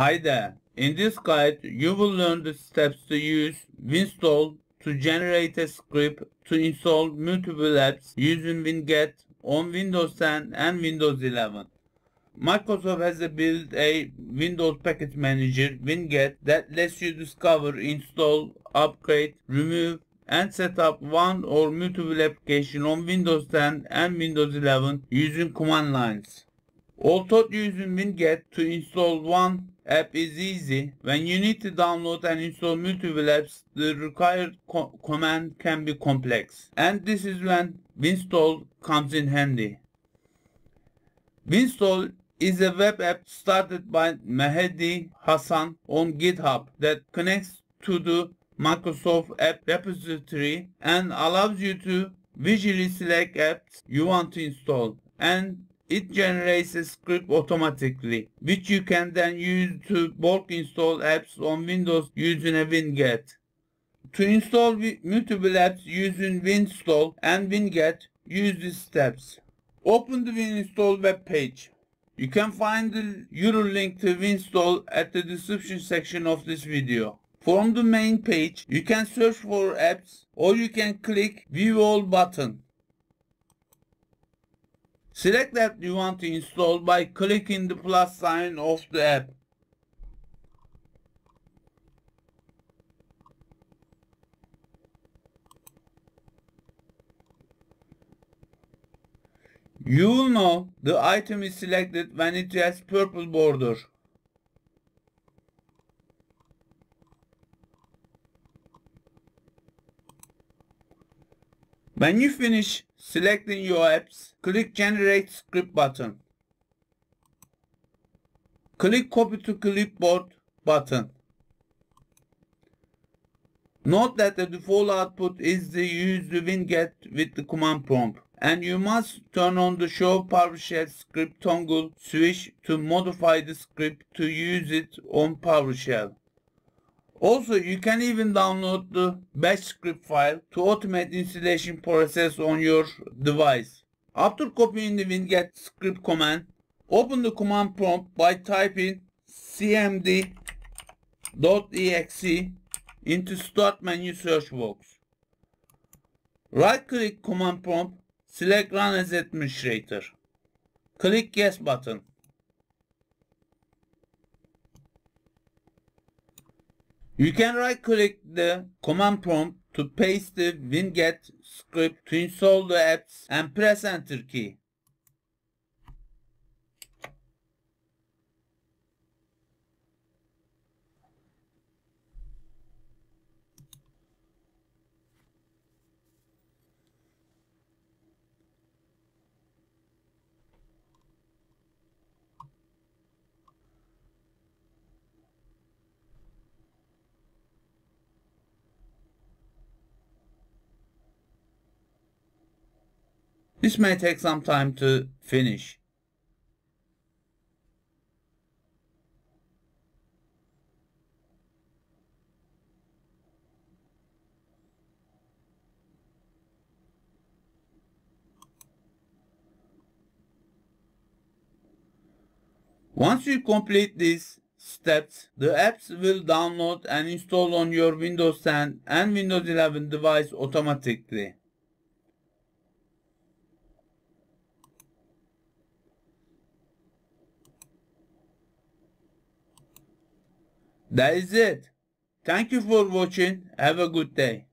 There. In this guide, you will learn the steps to use Winstall to generate a script to install multiple apps using Winget on Windows 10 and Windows 11. Microsoft has built a Windows Package Manager, Winget, that lets you discover, install, upgrade, remove, and set up one or multiple applications on Windows 10 and Windows 11 using command lines. Although using Winget to install one app is easy, when you need to download and install multiple apps, the required co command can be complex. And this is when Winstall comes in handy. Winstall is a web app started by Mehdi Hassan on GitHub that connects to the Microsoft App Repository and allows you to visually select apps you want to install and it generates a script automatically which you can then use to bulk install apps on Windows using a winget. To install multiple apps using winstall and winget use these steps. Open the winstall web page. You can find the URL link to winstall at the description section of this video. From the main page, you can search for apps or you can click View All button. Select app you want to install by clicking the plus sign of the app. You will know the item is selected when it has purple border. When you finish selecting your apps, click Generate Script button. Click Copy to Clipboard button. Note that the default output is the use the winget with the command prompt and you must turn on the show PowerShell script toggle switch to modify the script to use it on PowerShell. Also, you can even download the bash script file to automate installation process on your device. After copying the winget script command, open the command prompt by typing cmd.exe into start menu search box. Right click command prompt, select run as administrator. Click yes button. You can right click the command prompt to paste the winget script to install the apps and press enter key. This may take some time to finish. Once you complete these steps, the apps will download and install on your Windows 10 and Windows 11 device automatically. That is it. Thank you for watching. Have a good day.